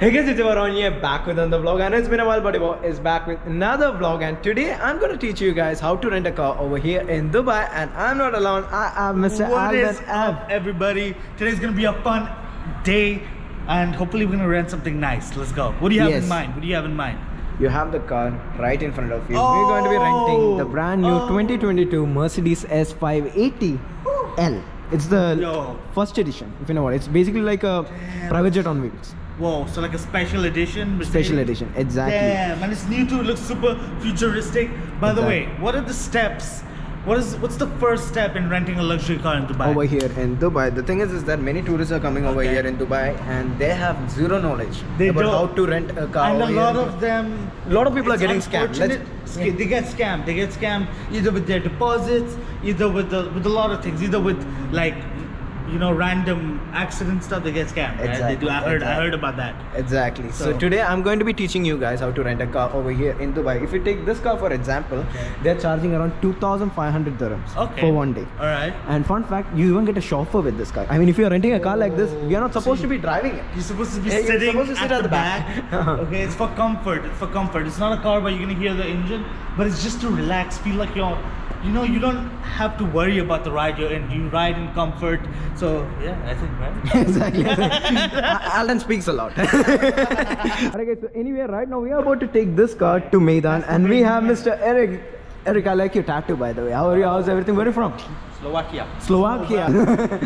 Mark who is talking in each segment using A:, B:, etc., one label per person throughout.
A: Hey guys, it's Ivar on here, back with another vlog and it's been a while but Ivar is back with another vlog and today I'm going to teach you guys how to rent a car over here in Dubai and I'm not alone, I am Mr.
B: What is
A: Alden
B: up, everybody? Today's gonna be a fun day, and hopefully we're gonna rent something nice. Let's go. What do you have
A: Yes.
B: in mind? What do you have in mind?
A: You have the car right in front of you. We're going to be renting oh. the
B: Oh,
A: brand new
B: oh.
A: 2022 Mercedes S580 L. It's the
B: Yo.
A: first edition, if you know what. It's basically like a
B: Damn,
A: private jet on wheels.
B: Whoa! So like a special edition. Mercedes?
A: Special edition, exactly.
B: Damn, and it's new too. It looks super futuristic. By the way, what are the steps? What is what's the first step in renting a luxury car in Dubai?
A: over here in Dubai. The thing is, is that many tourists are coming over here in Dubai and they have zero knowledge
B: They
A: about
B: don't.
A: how to rent a car.
B: and a lot of them
A: A lot of people are getting scammed.
B: Unfortunate, they get scammed they get scammed either with their deposits either with the with a lot of things either with like you know random accident stuff they get scammed right? they do
A: Exactly,
B: i heard i heard about that
A: Exactly. So,
B: So-
A: today I'm going to be teaching you guys how to rent a car over here in Dubai. If you take this car for example,
B: Okay.
A: they're charging around 2,500 dirhams
B: okay
A: for one day.
B: all right
A: And fun fact, you even get a chauffeur with this car. I mean, if you're renting a car like this, we are not supposed to be oh. driving it.
B: you're supposed to be
A: Yeah,
B: sitting
A: to sit
B: at,
A: at
B: the
A: the
B: back,
A: back.
B: okay it's for comfort it's for comfort it's not a car where you're gonna hear the engine but it's just to relax feel like you're you know you don't have to worry about the ride you're in you ride in comfort so yeah i think right
A: exactly. Alden speaks a lot. Alright guys, so anyway, right now we are about to take this car to Meydan and we have Mr. Eric. Eric, I like your tattoo by the way. How are you? How's everything? Where are you from?
C: Slovakia.
A: Slovakia.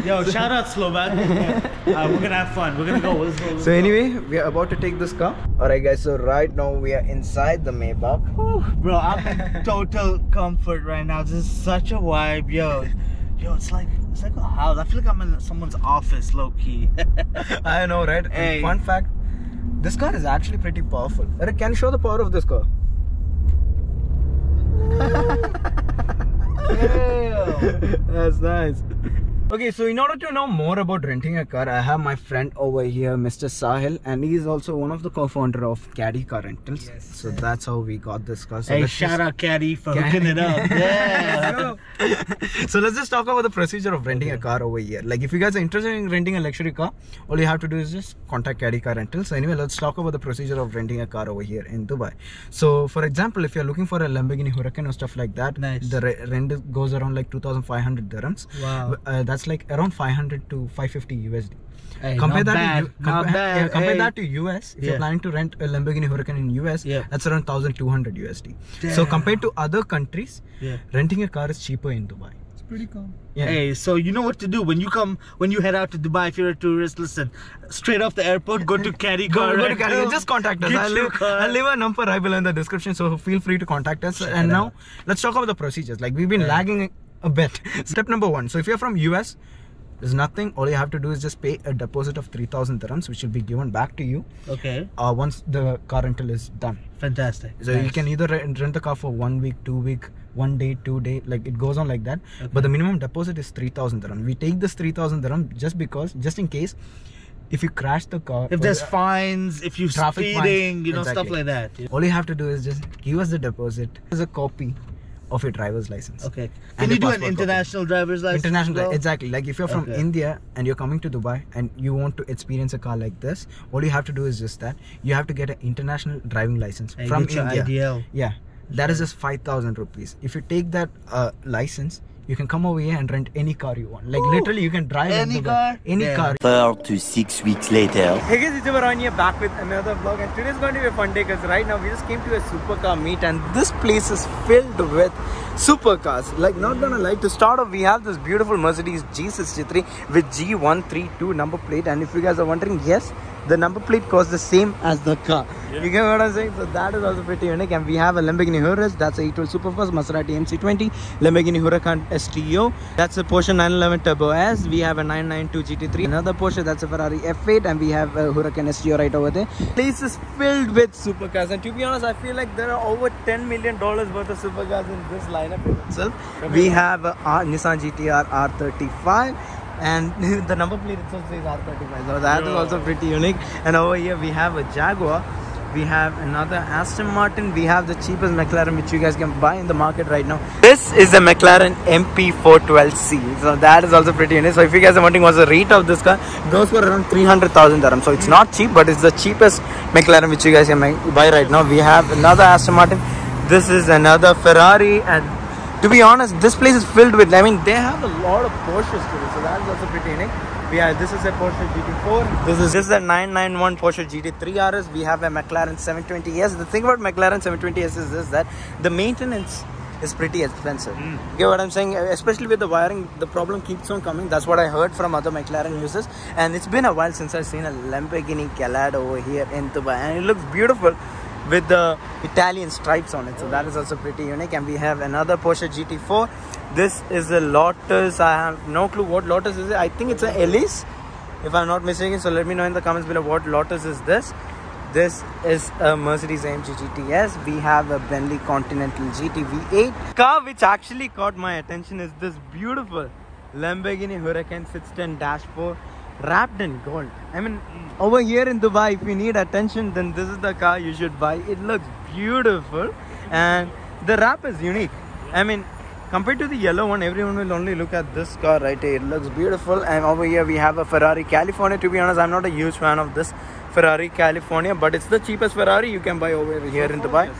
B: Yo, shout out Slovak. Uh, we're gonna have fun. We're gonna go. Let's go. Let's
A: so
B: go.
A: anyway, we are about to take this car. Alright guys, so right now we are inside the Maybach.
B: Whew, bro, I'm in total comfort right now. This is such a vibe, yo. Yo, it's like it's like a house. I feel like I'm in someone's office, low key.
A: I know, right? And
B: Hey.
A: Fun fact, this car is actually pretty powerful. Eric, can you show the power of this car? That's nice. Okay, so in order to know more about renting a car, I have my friend over here, Mr. Sahil, and he is also one of the co-founder of Kady Car Rentals.
B: Yes,
A: so that's how we got this car. So
B: hey, shout
A: just-
B: out Kady for
A: Kady.
B: hooking it up. Yeah.
A: so let's just talk about the procedure of renting a car over here. Like if you guys are interested in renting a luxury car, all you have to do is just contact Kady Car Rentals. So anyway, let's talk about the procedure of renting a car over here in Dubai. So for example, if you're looking for a Lamborghini Huracan or stuff like that,
B: Nice.
A: the re- rent goes around like 2,500 dirhams.
B: Wow.
A: Uh, that's like around 500 to 550 USD.
B: Hey,
A: compare that
B: bad,
A: to U- compare,
B: bad,
A: yeah, compare
B: hey.
A: that to US. If you're planning to rent a Lamborghini Huracan in US,
B: Yeah.
A: that's around 1,200 USD. So compared to other countries,
B: Yeah.
A: renting a car is cheaper in Dubai.
B: It's pretty cool.
A: Yeah.
B: Hey, so you know what to do when you come when you head out to Dubai. If you're a tourist, listen, straight off the airport, go to Kady
A: Go,
B: Car.
A: go to Kady.
B: Rental,
A: Just contact us. I'll leave. I'll leave a number right below in the description, so feel free to contact us.
B: Shout
A: and now let's talk about the procedures. Like we've been
B: Yeah.
A: lagging a bet. Step number one. So if you're from US, there's nothing. All you have to do is just pay a deposit of 3,000 dirhams, which will be given back to you
B: Okay,
A: uh, once the car rental is done.
B: fantastic.
A: So you can either rent, the car for one week, two week, one day, two day, like it goes on like that.
B: Okay.
A: But the minimum deposit is 3,000 dirham. We take this 3,000 dirham just because, just in case, if you crash the car,
B: If there's fines, if you're
A: Traffic fines,
B: speeding, you know, stuff like that.
A: all you have to do is just give us the deposit there's a copy of your driver's license.
B: Okay. Can you do an
A: passport copy.
B: international driver's license?
A: International,
B: well?
A: exactly. Like if you're from
B: Okay.
A: India and you're coming to Dubai and you want to experience a car like this, all you have to do is just that you have to get an international driving license
B: Hey,
A: from India.
B: IDL.
A: Yeah, that is just five thousand rupees. If you take that uh, license, you can come over here and rent any car you want. Like
B: Ooh.
A: literally, you can drive
B: Any
A: Dubai.
B: car?
A: any
B: Yeah.
A: car.
C: Four to six weeks later.
A: Hey guys, it's Ivaran here back with another vlog and today's going to be a fun day because right now we just came to a supercar meet and this place is filled with supercars. Like not gonna lie, to start off we have this beautiful Mercedes G63 with G132 number plate and if you guys are wondering, yes, the number plate costs the same as the car. You get what I'm saying? So that is also pretty unique. And we have a Lamborghini Urus, that's a 812 Superfast, Maserati MC20, Lamborghini Huracan STO, that's a Porsche 911 Turbo S, we have a 992 GT3, another Porsche, that's a Ferrari F8 and we have a Huracan STO right over there. Place is filled with supercars. And to be honest, I feel like there are over 10 million dollars worth of supercars in this lineup. In itself. We have a uh, R- Nissan GTR R35 and the number plate itself says R35 so that is
B: Yo.
A: also pretty unique. And over here we have a Jaguar We have another Aston Martin. We have the cheapest McLaren which you guys can buy in the market right now. This is the McLaren MP412C. So that is also pretty unique. So if you guys are wondering what's the rate of this car, goes for around 300,000 dirham. So it's not cheap, but it's the cheapest McLaren which you guys can buy right now. We have another Aston Martin. This is another Ferrari and to be honest, this place is filled with. I mean, they have a lot of Porsches today, so that's also pretty unique. Have this is a Porsche GT4. This is this is a 991 Porsche GT3 RS. We have a McLaren 720S. The thing about McLaren 720S is this that the maintenance is pretty expensive. Hmm. You get what I'm saying? Especially with the wiring, the problem keeps on coming. That's what I heard from other McLaren users. And it's been a while since I've seen a Lamborghini Gallardo over here in Dubai, and it looks beautiful with the Italian stripes on it. So that is also pretty unique. And we have another Porsche GT4. This is a Lotus. I have no clue what Lotus is. It. I think it's a Elise, if I'm not mistaken. So let me know in the comments below what Lotus is this. This is a Mercedes AMG GTS. We have a Bentley Continental GT V8. Car which actually caught my attention is this beautiful Lamborghini Huracan 610 Dash 4 wrapped in gold. I mean, over here in Dubai, if you need attention, then this is the car you should buy. It looks beautiful and the wrap is unique. I mean, compared to the yellow one, everyone will only look at this car right here. It looks beautiful. And over here, we have a Ferrari California. To be honest, I'm not a huge fan of this Ferrari California, but it's the cheapest Ferrari you can buy over here in Dubai.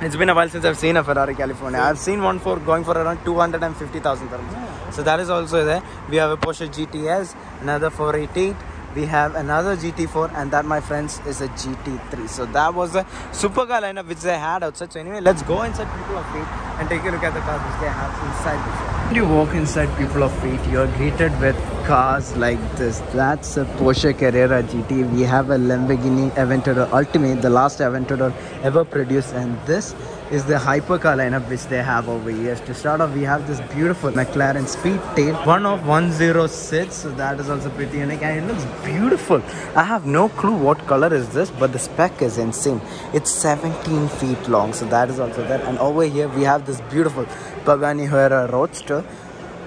A: It's been a while since I've seen a Ferrari California. I've seen one for going for around 250,000 dirhams. So that is also there. We have a Porsche GTS, another 488. We have another GT4, and that, my friends, is a GT3. So that was the supercar lineup which they had outside. So anyway, let's go inside People of Fate and take a look at the cars which they have inside shop. When you walk inside People of Fate, you're greeted with cars like this. That's a Porsche Carrera GT. We have a Lamborghini Aventador Ultimate, the last Aventador ever produced, and this is the hypercar lineup which they have over here. To start off, we have this beautiful McLaren Speedtail, one of 106. So that is also pretty unique, and it looks beautiful. I have no clue what color is this, but the spec is insane. It's 17 feet long, so that is also there. And over here, we have this beautiful Pagani Huayra Roadster,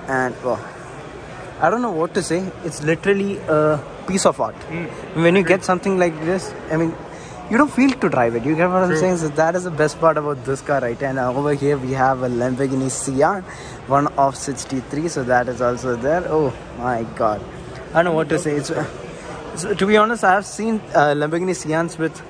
A: and oh, I don't know what to say. It's literally a piece of art. Hmm. When you get something like this, I mean, you don't feel to drive it. You get what I'm saying? So that is the best part about this car, right? And uh, over here we have a Lamborghini Sian, one of 63. So that is also there. Oh my God, I don't know what to say. It's, uh, so to be honest, I have seen uh, Lamborghini Sians with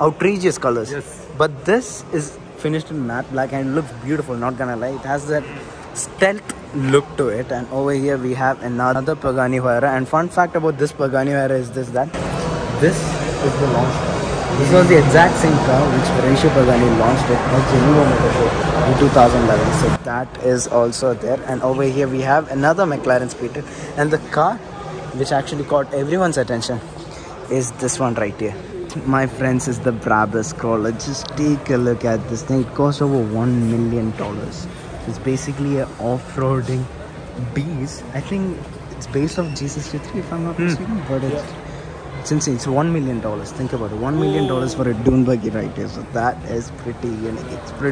A: outrageous colors.
B: Yes.
A: But this is finished in matte black and it looks beautiful. Not gonna lie, it has that stealth look to it. And over here we have another Pagani Huayra. And fun fact about this Pagani Huayra is this: that this is the launch. This was the exact same car which Renzo Pagani launched at Geneva Motor Show in 2011. So that is also there. And over here we have another McLaren Speedtail. And the car which actually caught everyone's attention is this one right here. My friends is the Brabus Crawler. Just take a look at this thing. It costs over one million dollars. It's basically an off-roading beast. I think it's based off G63 if I'm not hmm. mistaken. But it's insane. It's one million dollars. Think about it. One million dollars for a dune buggy right here. So that is pretty unique. It's pretty